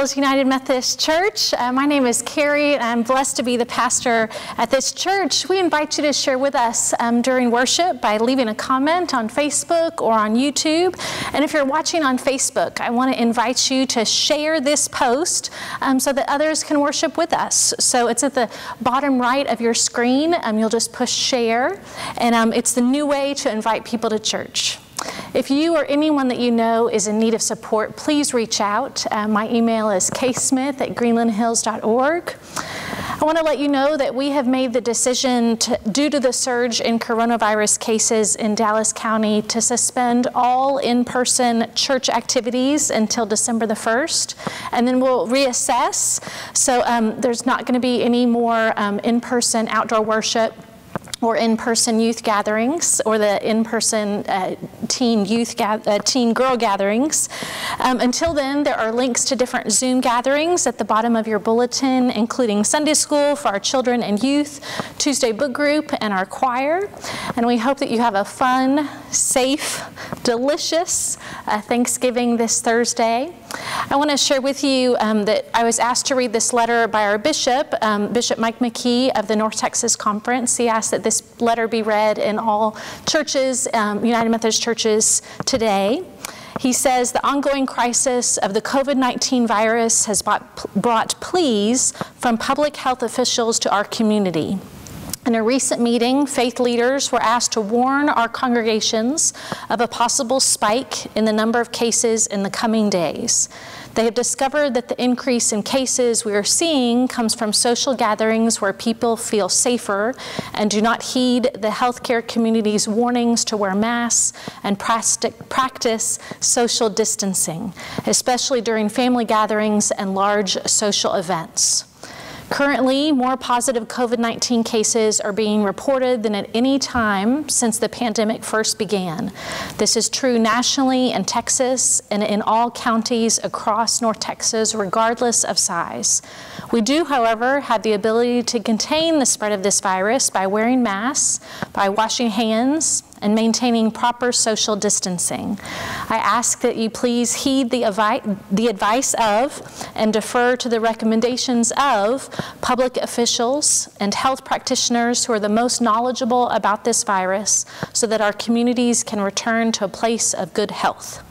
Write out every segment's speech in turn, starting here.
Hills United Methodist Church. Uh, my name is Carrie, and I'm blessed to be the pastor at this church. We invite you to share with us um, during worship by leaving a comment on Facebook or on YouTube. And if you're watching on Facebook, I want to invite you to share this post um, so that others can worship with us. So it's at the bottom right of your screen. Um, you'll just push share, and um, it's the new way to invite people to church. If you or anyone that you know is in need of support, please reach out. Uh, my email is ksmith at greenlandhills.org. I want to let you know that we have made the decision, to, due to the surge in coronavirus cases in Dallas County, to suspend all in person church activities until December the 1st, and then we'll reassess. So um, there's not going to be any more um, in person outdoor worship or in-person youth gatherings or the in-person uh, teen youth uh, teen girl gatherings. Um, until then, there are links to different Zoom gatherings at the bottom of your bulletin, including Sunday school for our children and youth, Tuesday book group, and our choir. And we hope that you have a fun, safe, delicious uh, Thanksgiving this Thursday. I want to share with you um, that I was asked to read this letter by our bishop, um, Bishop Mike McKee of the North Texas Conference. He asked that this letter be read in all churches, um, United Methodist churches today. He says the ongoing crisis of the COVID 19 virus has brought, brought pleas from public health officials to our community. In a recent meeting, faith leaders were asked to warn our congregations of a possible spike in the number of cases in the coming days. They have discovered that the increase in cases we are seeing comes from social gatherings where people feel safer and do not heed the healthcare community's warnings to wear masks and practice social distancing, especially during family gatherings and large social events. Currently, more positive COVID 19 cases are being reported than at any time since the pandemic first began. This is true nationally in Texas and in all counties across North Texas, regardless of size. We do, however, have the ability to contain the spread of this virus by wearing masks, by washing hands, and maintaining proper social distancing. I ask that you please heed the, the advice of and defer to the recommendations of public officials and health practitioners who are the most knowledgeable about this virus so that our communities can return to a place of good health.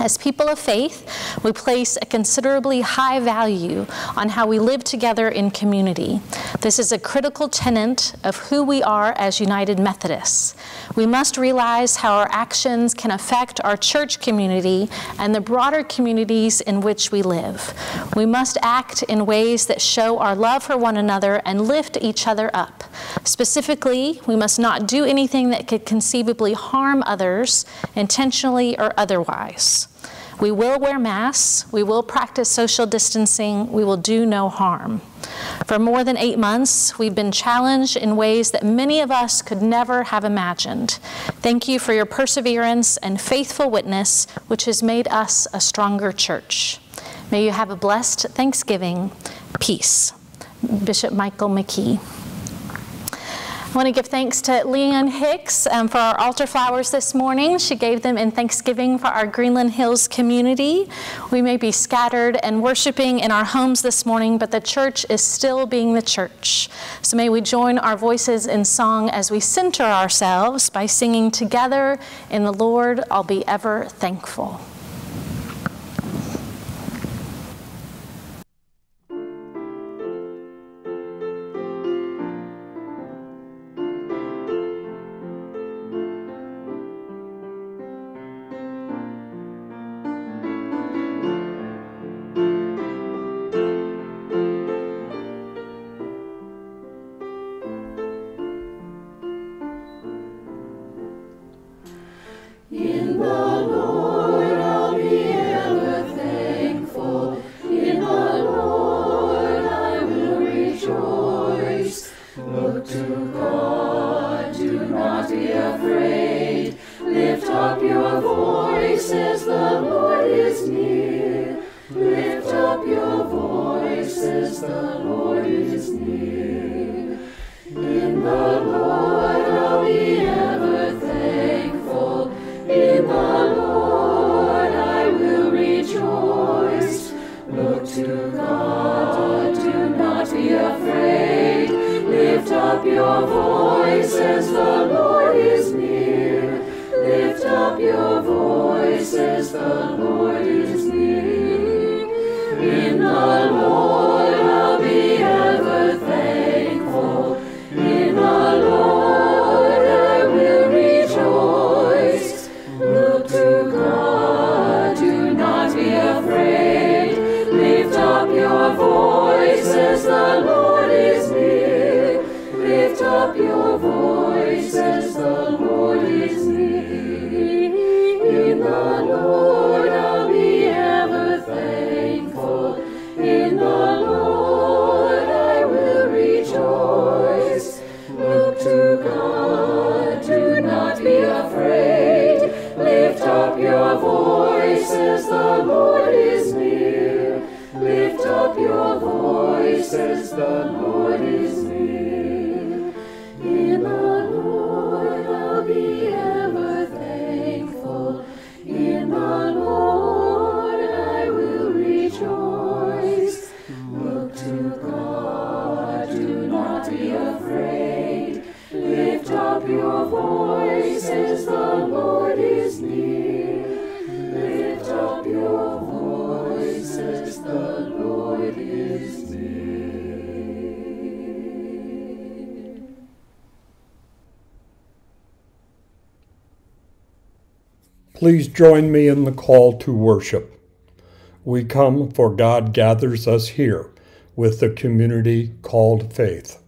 As people of faith, we place a considerably high value on how we live together in community. This is a critical tenet of who we are as United Methodists. We must realize how our actions can affect our church community and the broader communities in which we live. We must act in ways that show our love for one another and lift each other up. Specifically, we must not do anything that could conceivably harm others, intentionally or otherwise. We will wear masks, we will practice social distancing, we will do no harm. For more than eight months, we've been challenged in ways that many of us could never have imagined. Thank you for your perseverance and faithful witness, which has made us a stronger church. May you have a blessed Thanksgiving. Peace. Bishop Michael McKee. I want to give thanks to Leanne Hicks um, for our altar flowers this morning. She gave them in thanksgiving for our Greenland Hills community. We may be scattered and worshiping in our homes this morning, but the church is still being the church. So may we join our voices in song as we center ourselves by singing together in the Lord, I'll be ever thankful. Join me in the call to worship. We come for God gathers us here with the community called faith,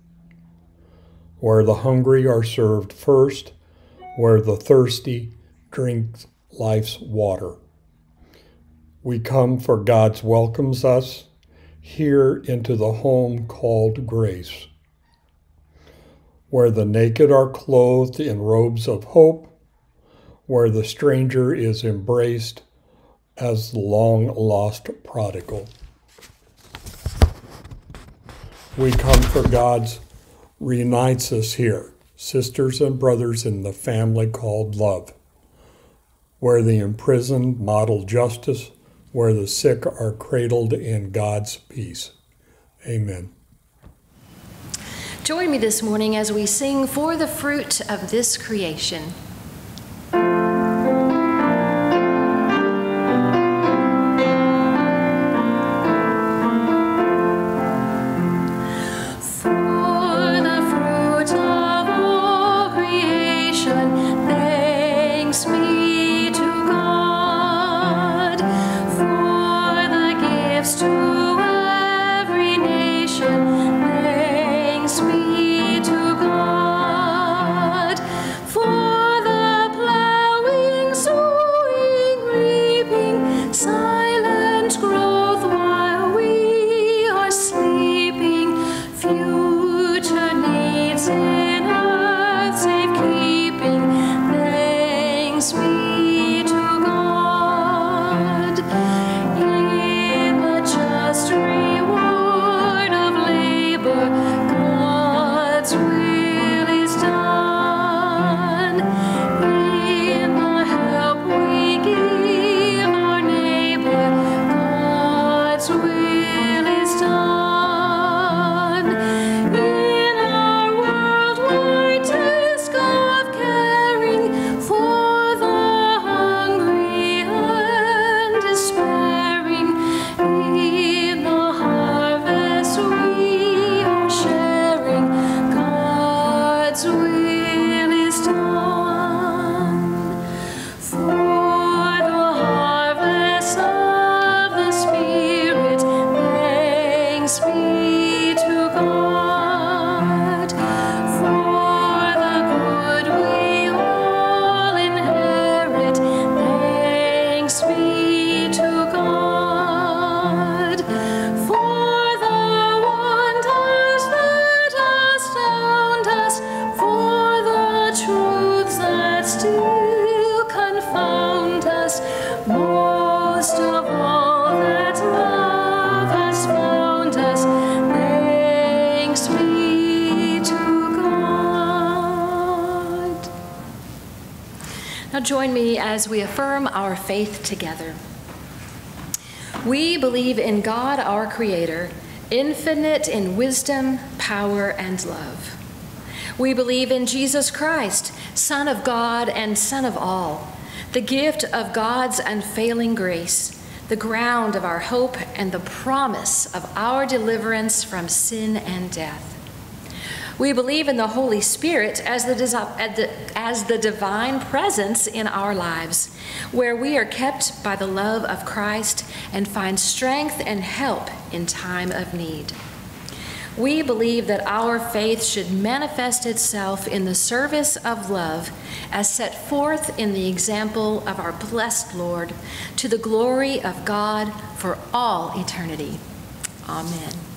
where the hungry are served first, where the thirsty drink life's water. We come for God's welcomes us here into the home called grace, where the naked are clothed in robes of hope where the stranger is embraced as the long lost prodigal. We come for God's reunites us here, sisters and brothers in the family called love, where the imprisoned model justice, where the sick are cradled in God's peace. Amen. Join me this morning as we sing for the fruit of this creation. As we affirm our faith together. We believe in God our Creator, infinite in wisdom, power, and love. We believe in Jesus Christ, Son of God and Son of all, the gift of God's unfailing grace, the ground of our hope, and the promise of our deliverance from sin and death. We believe in the Holy Spirit as the, as the divine presence in our lives, where we are kept by the love of Christ and find strength and help in time of need. We believe that our faith should manifest itself in the service of love as set forth in the example of our blessed Lord to the glory of God for all eternity. Amen.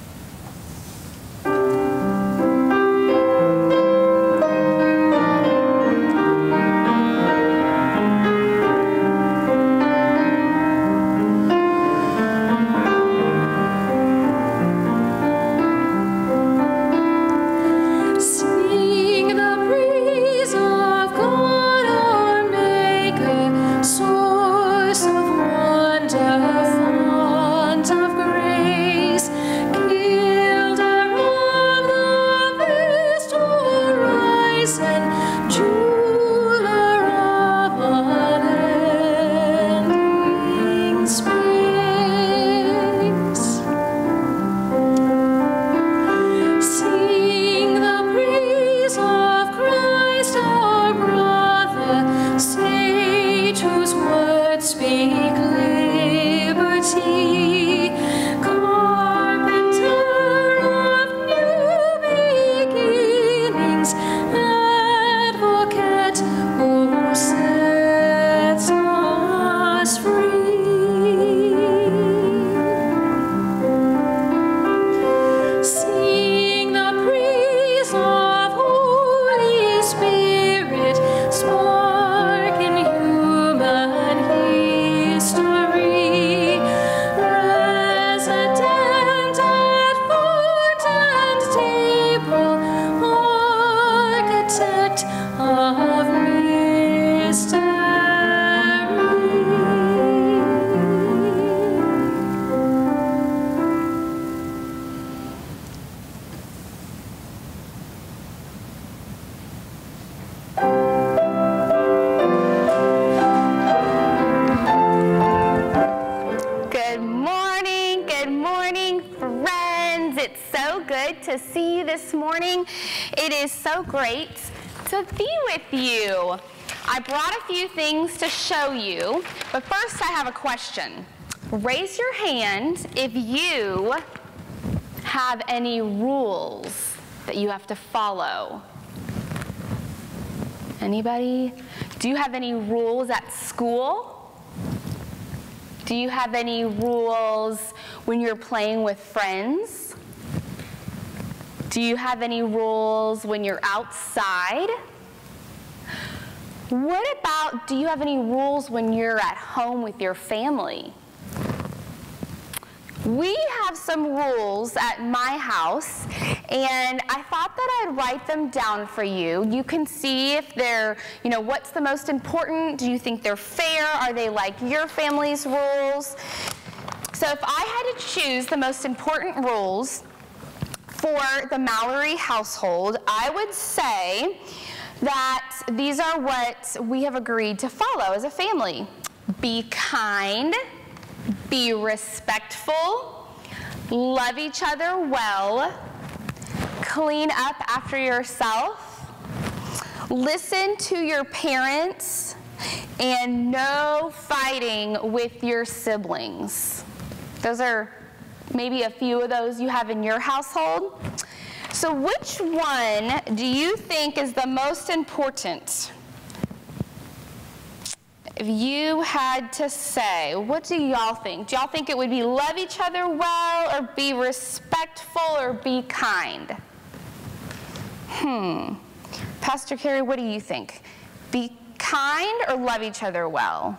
Great to be with you. I brought a few things to show you, but first I have a question. Raise your hand if you have any rules that you have to follow. Anybody? Do you have any rules at school? Do you have any rules when you're playing with friends? Do you have any rules when you're outside? What about, do you have any rules when you're at home with your family? We have some rules at my house, and I thought that I'd write them down for you. You can see if they're, you know, what's the most important? Do you think they're fair? Are they like your family's rules? So if I had to choose the most important rules for the Mallory household, I would say that these are what we have agreed to follow as a family. Be kind, be respectful, love each other well, clean up after yourself, listen to your parents, and no fighting with your siblings. Those are maybe a few of those you have in your household. So, which one do you think is the most important? If you had to say, what do y'all think? Do y'all think it would be love each other well, or be respectful, or be kind? Hmm. Pastor Carrie, what do you think? Be kind or love each other well?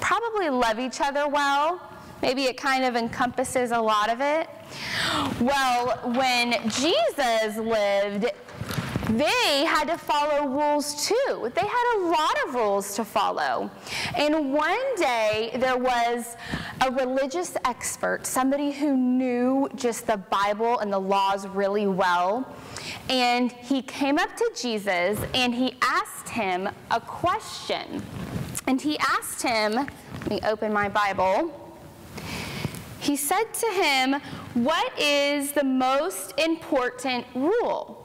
Probably love each other well. Maybe it kind of encompasses a lot of it. Well, when Jesus lived, they had to follow rules too. They had a lot of rules to follow. And one day there was a religious expert, somebody who knew just the Bible and the laws really well. And he came up to Jesus and he asked him a question. And he asked him, let me open my Bible. He said to him, What is the most important rule?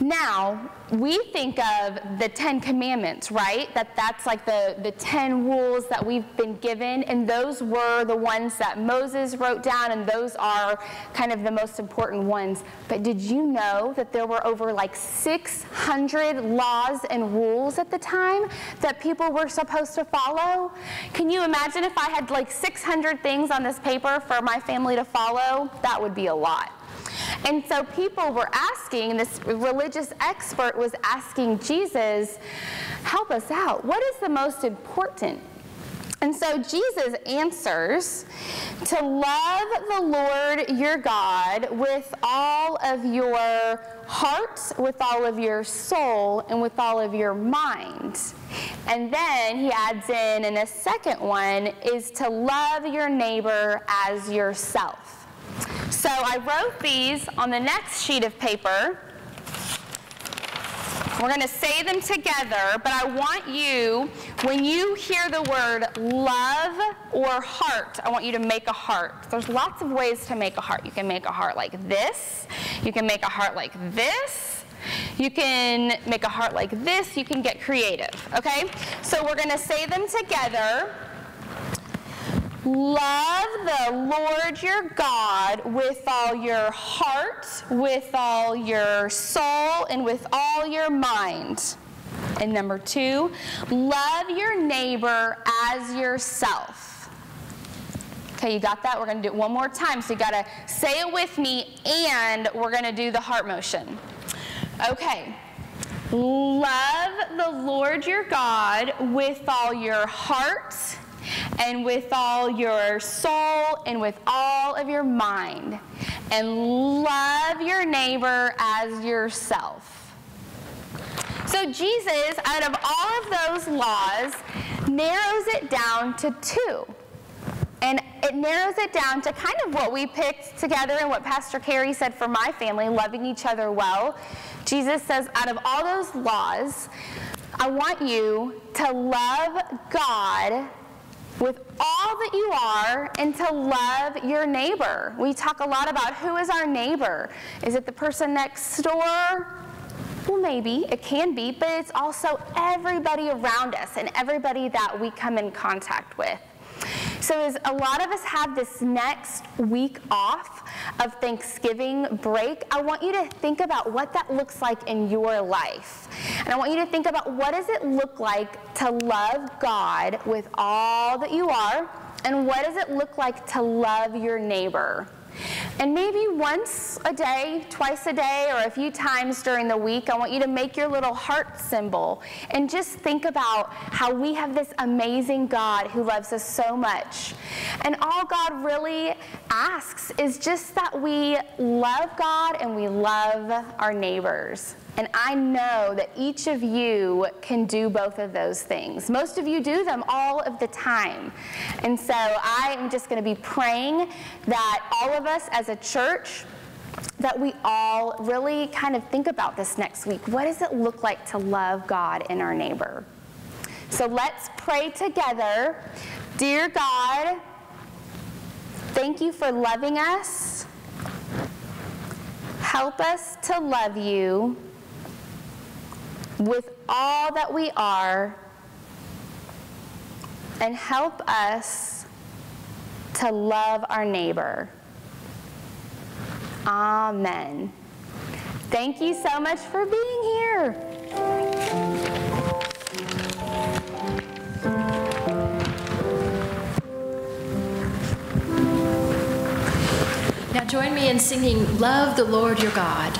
Now, we think of the Ten Commandments, right? That that's like the, the ten rules that we've been given, and those were the ones that Moses wrote down, and those are kind of the most important ones. But did you know that there were over like 600 laws and rules at the time that people were supposed to follow? Can you imagine if I had like 600 things on this paper for my family to follow? That would be a lot. And so people were asking, this religious expert was asking Jesus, help us out. What is the most important? And so Jesus answers to love the Lord your God with all of your heart, with all of your soul, and with all of your mind. And then he adds in, and the second one is to love your neighbor as yourself. So I wrote these on the next sheet of paper. We're going to say them together, but I want you, when you hear the word love or heart, I want you to make a heart. There's lots of ways to make a heart. You can make a heart like this. You can make a heart like this. You can make a heart like this. You can get creative, okay? So we're going to say them together. Love the Lord your God with all your heart, with all your soul, and with all your mind. And number two, love your neighbor as yourself. Okay, you got that? We're going to do it one more time. So you got to say it with me, and we're going to do the heart motion. Okay. Love the Lord your God with all your heart and with all your soul and with all of your mind. And love your neighbor as yourself. So Jesus, out of all of those laws, narrows it down to two. And it narrows it down to kind of what we picked together and what Pastor Carrie said for my family, loving each other well. Jesus says, out of all those laws, I want you to love God with all that you are and to love your neighbor. We talk a lot about who is our neighbor. Is it the person next door? Well, maybe it can be, but it's also everybody around us and everybody that we come in contact with. So, as a lot of us have this next week off of Thanksgiving break, I want you to think about what that looks like in your life. And I want you to think about what does it look like to love God with all that you are, and what does it look like to love your neighbor? And maybe once a day, twice a day, or a few times during the week, I want you to make your little heart symbol and just think about how we have this amazing God who loves us so much. And all God really asks is just that we love God and we love our neighbors. And I know that each of you can do both of those things. Most of you do them all of the time. And so I am just going to be praying that all of us as a church, that we all really kind of think about this next week. What does it look like to love God and our neighbor? So let's pray together. Dear God, thank you for loving us. Help us to love you with all that we are and help us to love our neighbor. Amen. Thank you so much for being here. Now join me in singing Love the Lord Your God.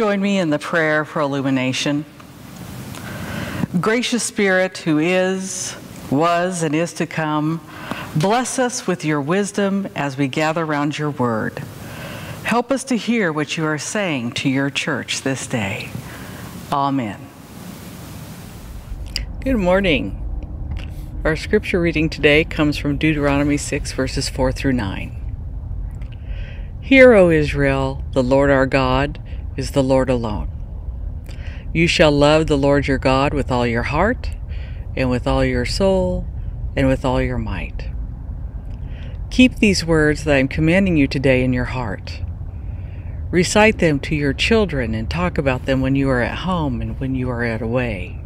Join me in the prayer for illumination? Gracious Spirit, who is, was, and is to come, bless us with your wisdom as we gather around your word. Help us to hear what you are saying to your church this day. Amen. Good morning. Our scripture reading today comes from Deuteronomy 6, verses 4 through 9. Hear, O Israel, the Lord our God is the Lord alone. You shall love the Lord your God with all your heart, and with all your soul, and with all your might. Keep these words that I am commanding you today in your heart. Recite them to your children and talk about them when you are at home and when you are at away,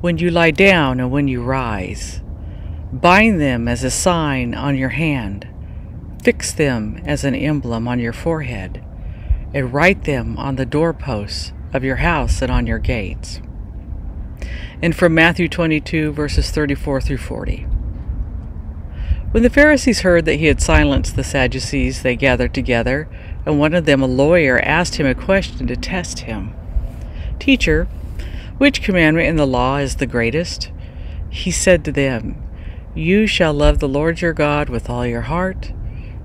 when you lie down and when you rise. Bind them as a sign on your hand. Fix them as an emblem on your forehead, and write them on the doorposts of your house and on your gates. And from Matthew 22, verses 34 through 40. When the Pharisees heard that he had silenced the Sadducees, they gathered together, and one of them, a lawyer, asked him a question to test him Teacher, which commandment in the law is the greatest? He said to them, You shall love the Lord your God with all your heart,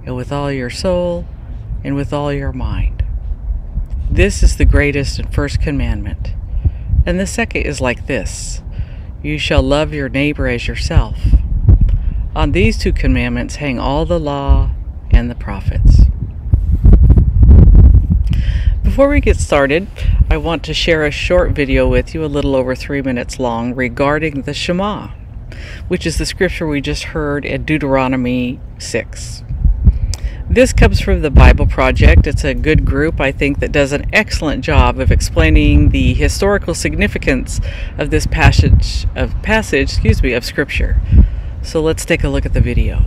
and with all your soul, and with all your mind. This is the greatest and first commandment. And the second is like this You shall love your neighbor as yourself. On these two commandments hang all the law and the prophets. Before we get started, I want to share a short video with you, a little over three minutes long, regarding the Shema, which is the scripture we just heard in Deuteronomy 6. This comes from the Bible Project. It's a good group, I think, that does an excellent job of explaining the historical significance of this passage of passage, excuse me, of scripture. So let's take a look at the video.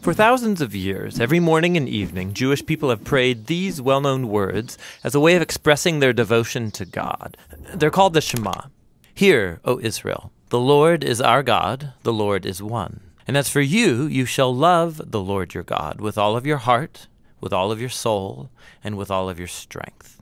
For thousands of years, every morning and evening, Jewish people have prayed these well known words as a way of expressing their devotion to God. They're called the Shema. Hear, O Israel, the Lord is our God, the Lord is one. And as for you, you shall love the Lord your God with all of your heart, with all of your soul, and with all of your strength.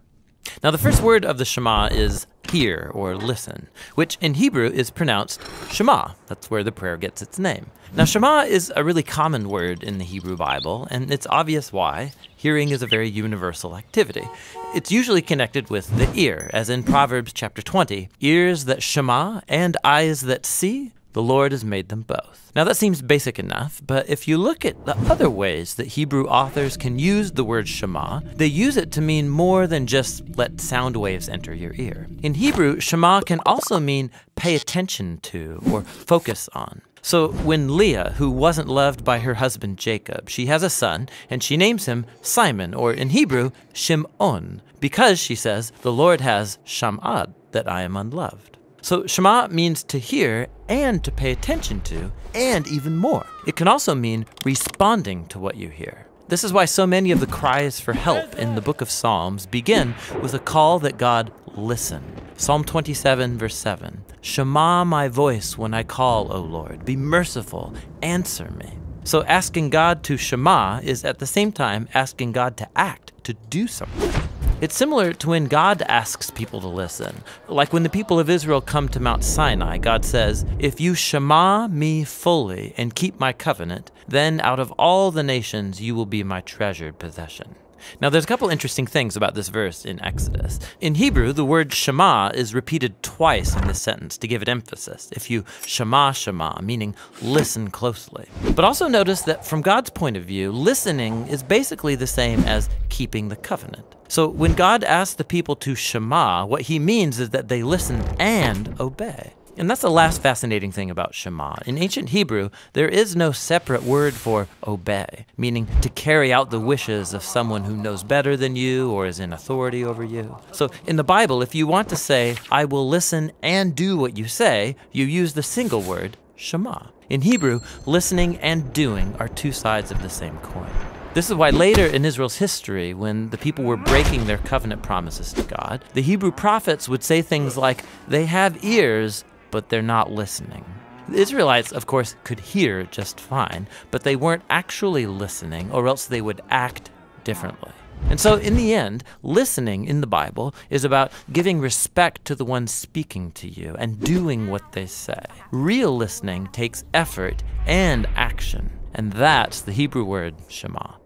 Now, the first word of the Shema is hear or listen, which in Hebrew is pronounced Shema. That's where the prayer gets its name. Now, Shema is a really common word in the Hebrew Bible, and it's obvious why. Hearing is a very universal activity. It's usually connected with the ear, as in Proverbs chapter 20 ears that Shema and eyes that see, the Lord has made them both. Now that seems basic enough, but if you look at the other ways that Hebrew authors can use the word Shema, they use it to mean more than just let sound waves enter your ear. In Hebrew, Shema can also mean pay attention to or focus on. So when Leah, who wasn't loved by her husband Jacob, she has a son, and she names him Simeon, or in Hebrew, Shimon, because she says, the Lord has shamad, that I am unloved. So Shema means to hear and to pay attention to, and even more. It can also mean responding to what you hear. This is why so many of the cries for help in the book of Psalms begin with a call that God listen. Psalm 27, verse 7 Shema my voice when I call, O Lord. Be merciful, answer me. So asking God to Shema is at the same time asking God to act, to do something. It's similar to when God asks people to listen. Like when the people of Israel come to Mount Sinai, God says, If you shema me fully and keep my covenant, then out of all the nations you will be my treasured possession. Now, there's a couple interesting things about this verse in Exodus. In Hebrew, the word Shema is repeated twice in this sentence to give it emphasis. If you Shema, Shema, meaning listen closely. But also notice that from God's point of view, listening is basically the same as keeping the covenant. So when God asks the people to Shema, what he means is that they listen and obey. And that's the last fascinating thing about Shema. In ancient Hebrew, there is no separate word for obey, meaning to carry out the wishes of someone who knows better than you or is in authority over you. So in the Bible, if you want to say, I will listen and do what you say, you use the single word, Shema. In Hebrew, listening and doing are two sides of the same coin. This is why later in Israel's history, when the people were breaking their covenant promises to God, the Hebrew prophets would say things like, They have ears, but they're not listening. The Israelites, of course, could hear just fine, but they weren't actually listening, or else they would act differently. And so, in the end, listening in the Bible is about giving respect to the one speaking to you and doing what they say. Real listening takes effort and action, and that's the Hebrew word Shema.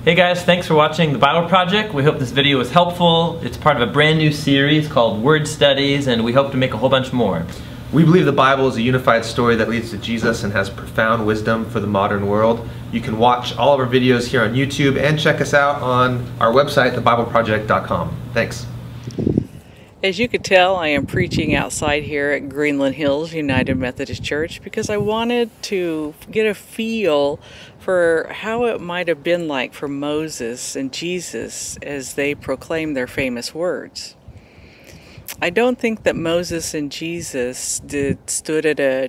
Hey guys, thanks for watching the Bible Project. We hope this video was helpful. It's part of a brand new series called Word Studies, and we hope to make a whole bunch more. We believe the Bible is a unified story that leads to Jesus and has profound wisdom for the modern world. You can watch all of our videos here on YouTube and check us out on our website, thebibleproject.com. Thanks. As you could tell, I am preaching outside here at Greenland Hills United Methodist Church because I wanted to get a feel for how it might have been like for Moses and Jesus as they proclaimed their famous words. I don't think that Moses and Jesus did stood at a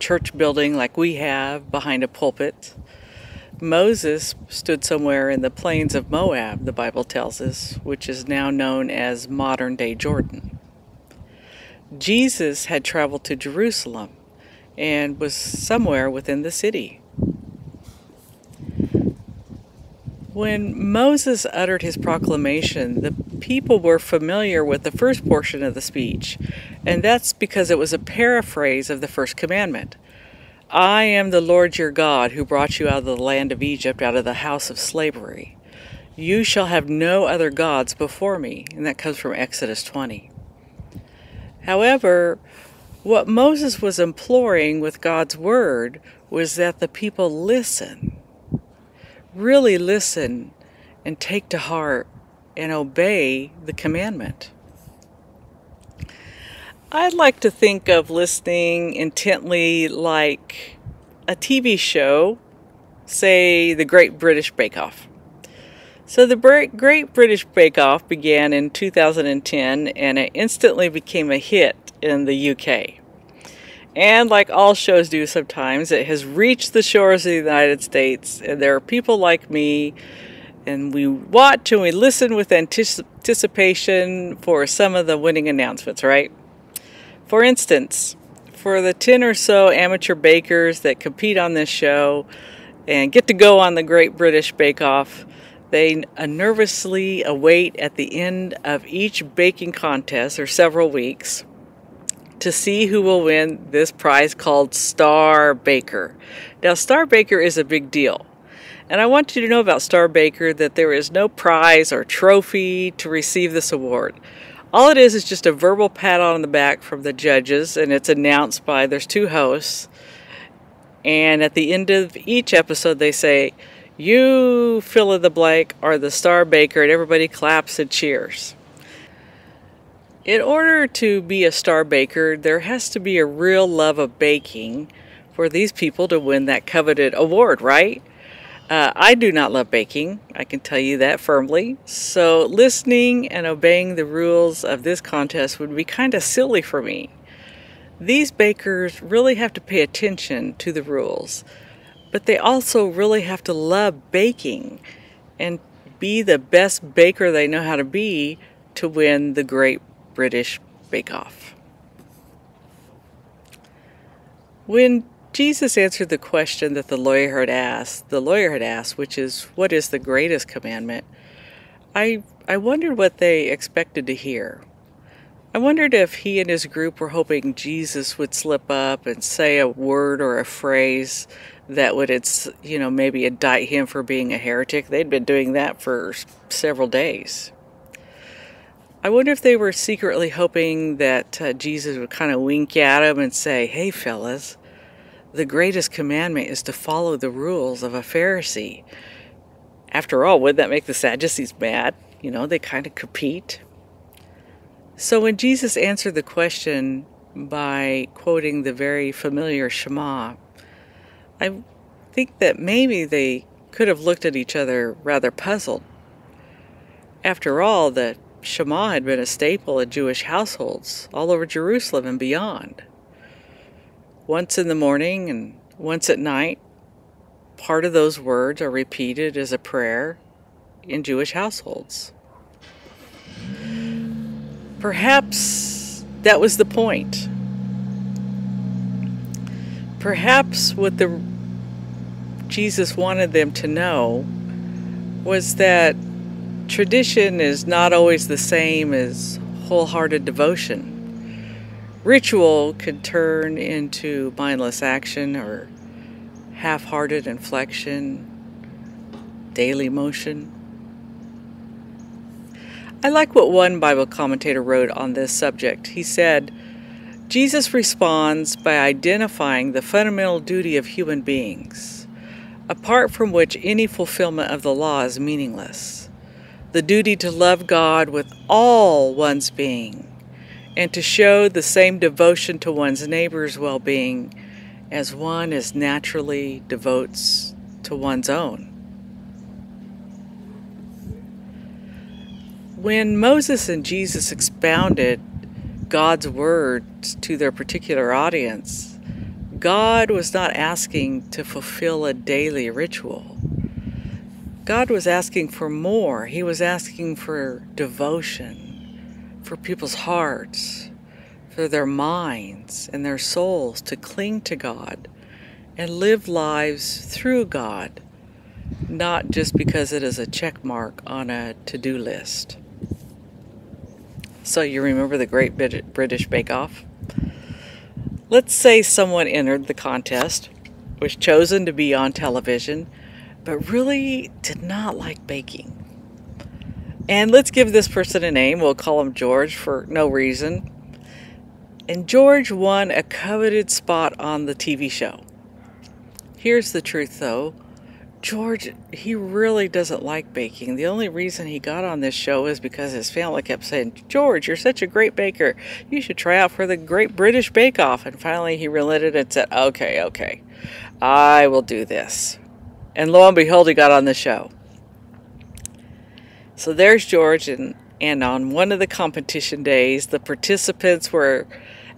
church building like we have behind a pulpit. Moses stood somewhere in the plains of Moab, the Bible tells us, which is now known as modern day Jordan. Jesus had traveled to Jerusalem and was somewhere within the city. When Moses uttered his proclamation, the people were familiar with the first portion of the speech, and that's because it was a paraphrase of the first commandment. I am the Lord your God who brought you out of the land of Egypt, out of the house of slavery. You shall have no other gods before me. And that comes from Exodus 20. However, what Moses was imploring with God's word was that the people listen. Really listen and take to heart and obey the commandment. I'd like to think of listening intently like a TV show, say The Great British Bake Off. So, the Great British Bake Off began in 2010 and it instantly became a hit in the UK. And like all shows do sometimes, it has reached the shores of the United States, and there are people like me, and we watch and we listen with anticipation for some of the winning announcements, right? For instance, for the 10 or so amateur bakers that compete on this show and get to go on the Great British Bake Off, they uh, nervously await at the end of each baking contest, or several weeks, to see who will win this prize called Star Baker. Now, Star Baker is a big deal. And I want you to know about Star Baker that there is no prize or trophy to receive this award. All it is is just a verbal pat on the back from the judges, and it's announced by there's two hosts. And at the end of each episode, they say, You fill in the blank are the star baker, and everybody claps and cheers. In order to be a star baker, there has to be a real love of baking for these people to win that coveted award, right? Uh, I do not love baking, I can tell you that firmly. So, listening and obeying the rules of this contest would be kind of silly for me. These bakers really have to pay attention to the rules, but they also really have to love baking and be the best baker they know how to be to win the Great British Bake Off. When Jesus answered the question that the lawyer had asked, the lawyer had asked, which is, What is the greatest commandment? I, I wondered what they expected to hear. I wondered if he and his group were hoping Jesus would slip up and say a word or a phrase that would, it's you know, maybe indict him for being a heretic. They'd been doing that for several days. I wonder if they were secretly hoping that uh, Jesus would kind of wink at them and say, Hey, fellas, the greatest commandment is to follow the rules of a Pharisee. After all, would that make the Sadducees mad? You know, they kind of compete. So when Jesus answered the question by quoting the very familiar Shema, I think that maybe they could have looked at each other rather puzzled. After all, the Shema had been a staple in Jewish households all over Jerusalem and beyond once in the morning and once at night. Part of those words are repeated as a prayer in Jewish households. Perhaps that was the point. Perhaps what the Jesus wanted them to know was that tradition is not always the same as wholehearted devotion. Ritual could turn into mindless action or half hearted inflection, daily motion. I like what one Bible commentator wrote on this subject. He said, Jesus responds by identifying the fundamental duty of human beings, apart from which any fulfillment of the law is meaningless. The duty to love God with all one's being and to show the same devotion to one's neighbor's well being as one is naturally devotes to one's own. When Moses and Jesus expounded God's words to their particular audience, God was not asking to fulfill a daily ritual. God was asking for more. He was asking for devotion for people's hearts, for their minds and their souls to cling to God and live lives through God, not just because it is a check mark on a to do list. So, you remember the Great British Bake Off? Let's say someone entered the contest, was chosen to be on television, but really did not like baking. And let's give this person a name. We'll call him George for no reason. And George won a coveted spot on the TV show. Here's the truth though George, he really doesn't like baking. The only reason he got on this show is because his family kept saying, George, you're such a great baker. You should try out for the Great British Bake Off. And finally he relented and said, Okay, okay, I will do this. And lo and behold, he got on the show. So there's George, and, and on one of the competition days, the participants were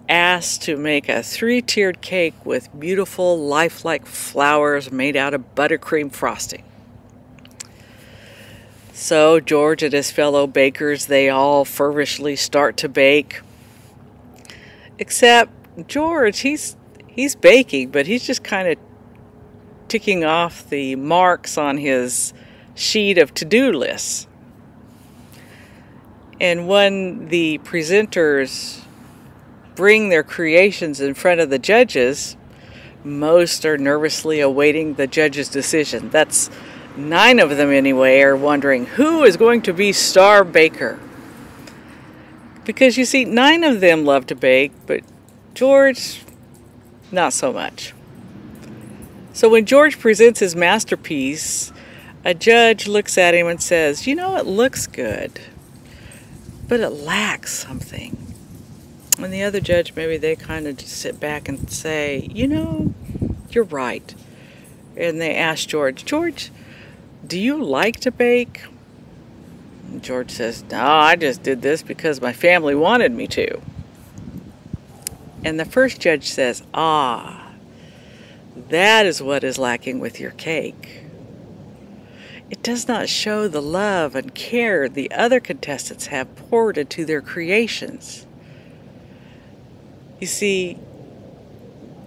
asked to make a three tiered cake with beautiful, lifelike flowers made out of buttercream frosting. So George and his fellow bakers, they all feverishly start to bake. Except George, he's he's baking, but he's just kind of ticking off the marks on his sheet of to-do lists. And when the presenters bring their creations in front of the judges, most are nervously awaiting the judge's decision. That's nine of them anyway are wondering who is going to be star baker. Because you see, nine of them love to bake, but George, not so much. So when George presents his masterpiece, a judge looks at him and says, You know, it looks good, but it lacks something. And the other judge, maybe they kind of just sit back and say, you know, you're right. And they ask George, George, do you like to bake? And George says, no, I just did this because my family wanted me to. And the first judge says, ah, that is what is lacking with your cake. It does not show the love and care the other contestants have poured into their creations. You see,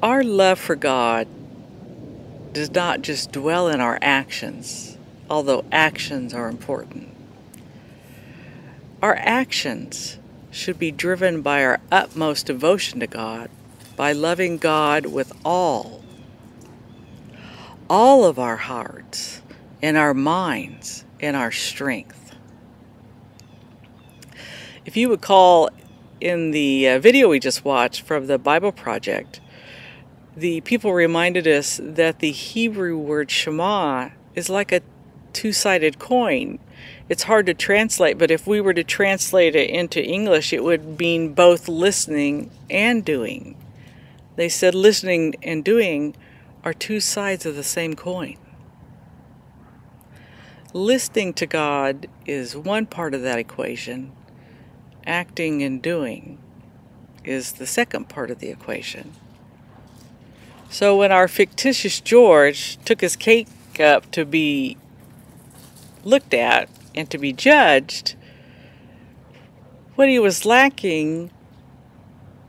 our love for God does not just dwell in our actions, although actions are important. Our actions should be driven by our utmost devotion to God, by loving God with all, all of our hearts, and our minds, and our strength. If you would call in the uh, video we just watched from the Bible Project, the people reminded us that the Hebrew word Shema is like a two sided coin. It's hard to translate, but if we were to translate it into English, it would mean both listening and doing. They said listening and doing are two sides of the same coin. Listening to God is one part of that equation, acting and doing is the second part of the equation. So when our fictitious George took his cake up to be looked at and to be judged, what he was lacking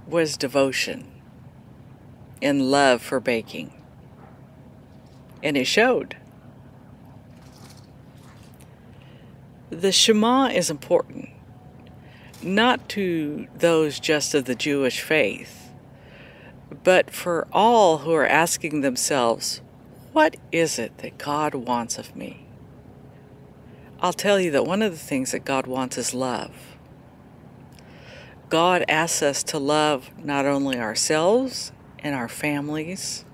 was devotion and love for baking. And it showed. The Shema is important not to those just of the Jewish faith, but for all who are asking themselves, what is it that God wants of me? I'll tell you that one of the things that God wants is love. God asks us to love not only ourselves and our families,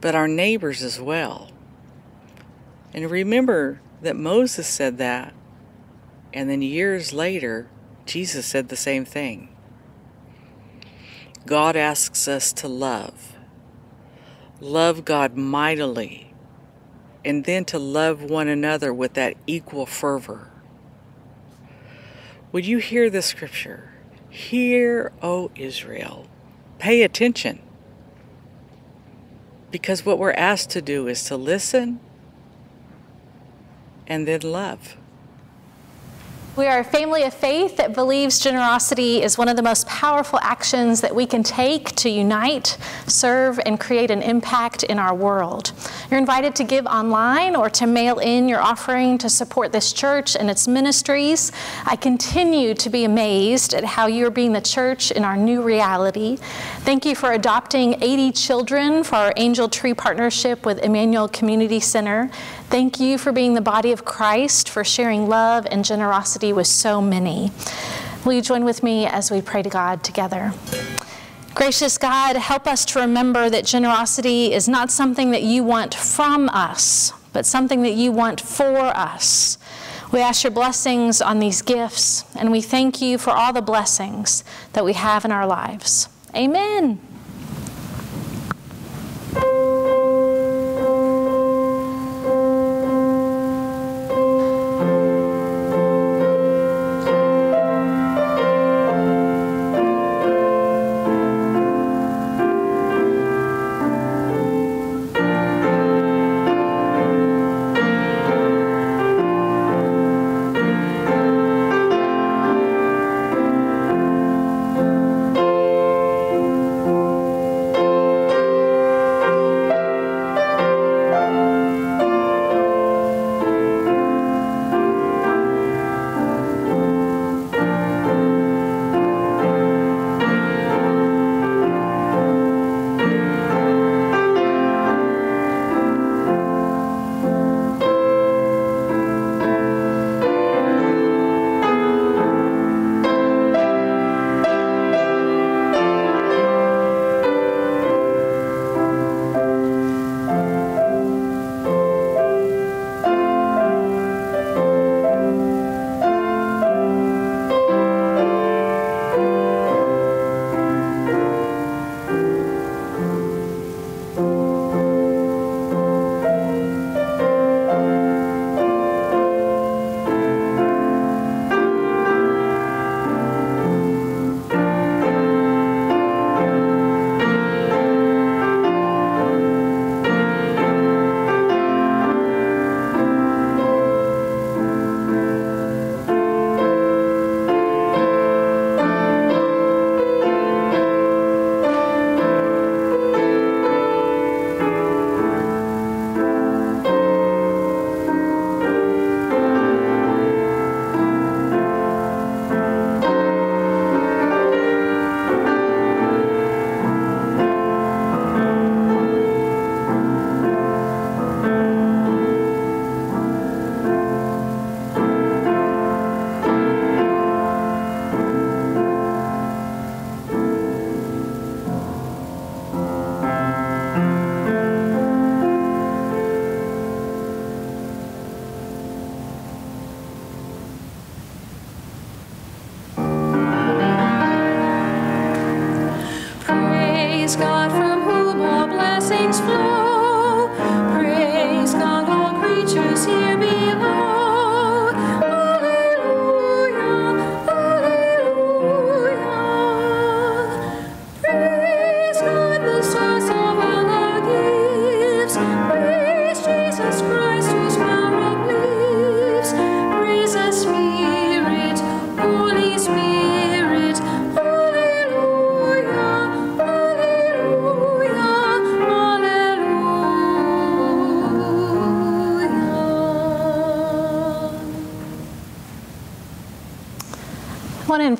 but our neighbors as well. And remember that Moses said that, and then years later, Jesus said the same thing. God asks us to love. Love God mightily, and then to love one another with that equal fervor. Would you hear the scripture? Hear, O Israel. Pay attention. Because what we're asked to do is to listen and then love. We are a family of faith that believes generosity is one of the most powerful actions that we can take to unite, serve, and create an impact in our world. You're invited to give online or to mail in your offering to support this church and its ministries. I continue to be amazed at how you're being the church in our new reality. Thank you for adopting 80 children for our Angel Tree partnership with Emmanuel Community Center. Thank you for being the body of Christ, for sharing love and generosity with so many. Will you join with me as we pray to God together? Gracious God, help us to remember that generosity is not something that you want from us, but something that you want for us. We ask your blessings on these gifts, and we thank you for all the blessings that we have in our lives. Amen.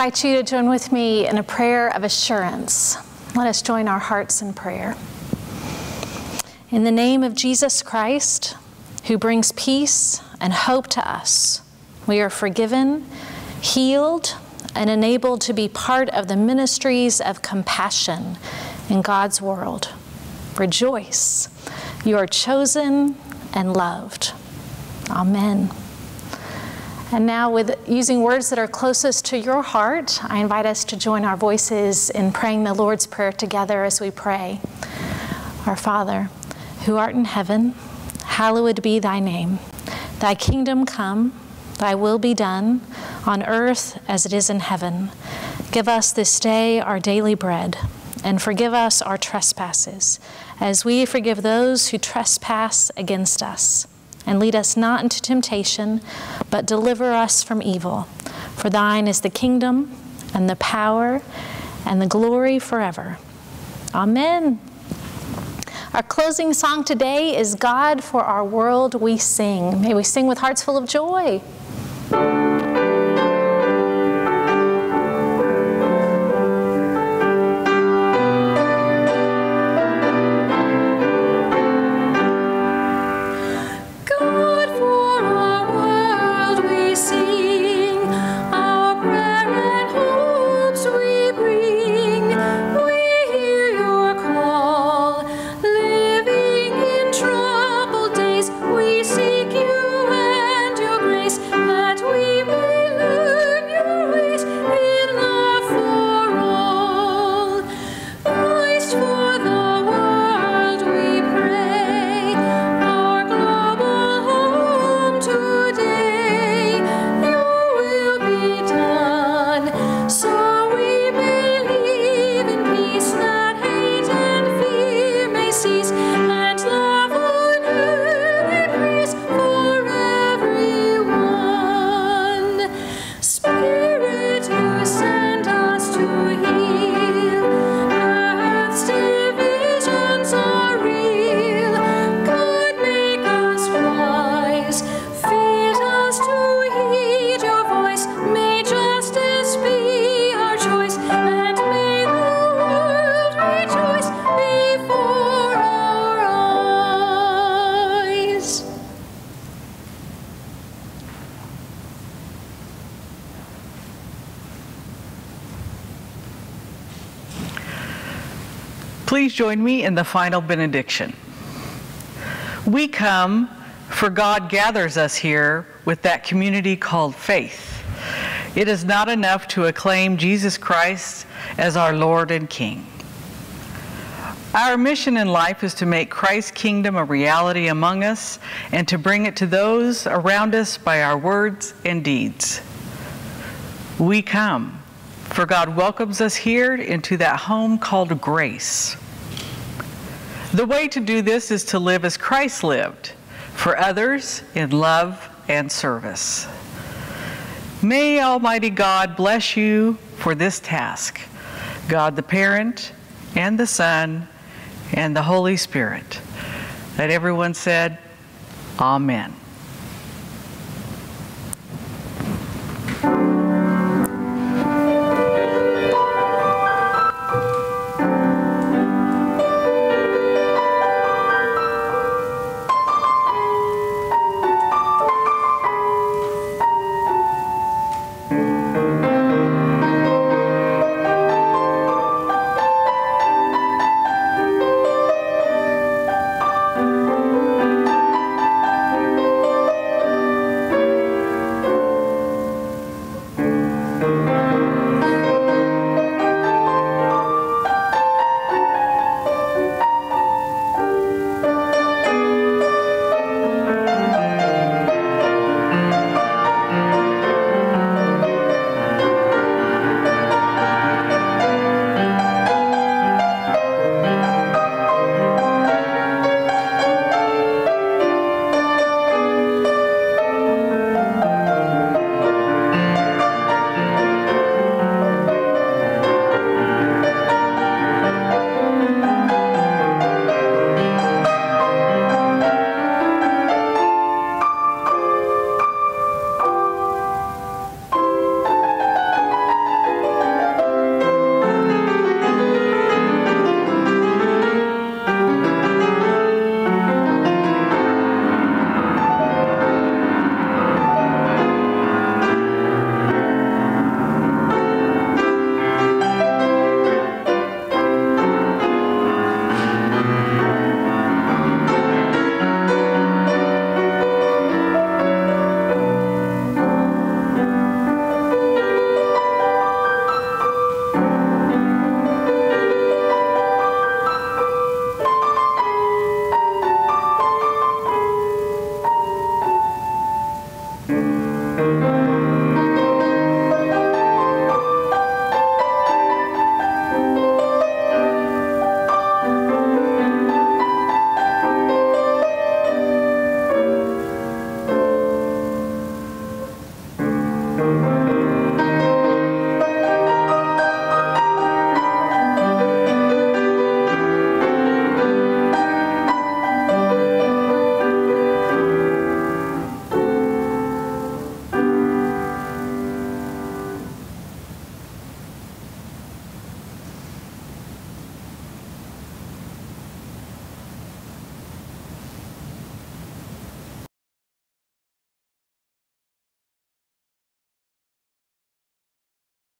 Invite you to join with me in a prayer of assurance. Let us join our hearts in prayer. In the name of Jesus Christ, who brings peace and hope to us, we are forgiven, healed, and enabled to be part of the ministries of compassion in God's world. Rejoice. You are chosen and loved. Amen. And now, with using words that are closest to your heart, I invite us to join our voices in praying the Lord's Prayer together as we pray. Our Father, who art in heaven, hallowed be thy name. Thy kingdom come, thy will be done, on earth as it is in heaven. Give us this day our daily bread, and forgive us our trespasses, as we forgive those who trespass against us and lead us not into temptation, but deliver us from evil. For thine is the kingdom, and the power, and the glory forever. Amen. Our closing song today is God for Our World We Sing. May we sing with hearts full of joy. Join me in the final benediction. We come, for God gathers us here with that community called faith. It is not enough to acclaim Jesus Christ as our Lord and King. Our mission in life is to make Christ's kingdom a reality among us and to bring it to those around us by our words and deeds. We come, for God welcomes us here into that home called grace. The way to do this is to live as Christ lived, for others in love and service. May Almighty God bless you for this task, God the parent and the Son and the Holy Spirit. That everyone said, Amen.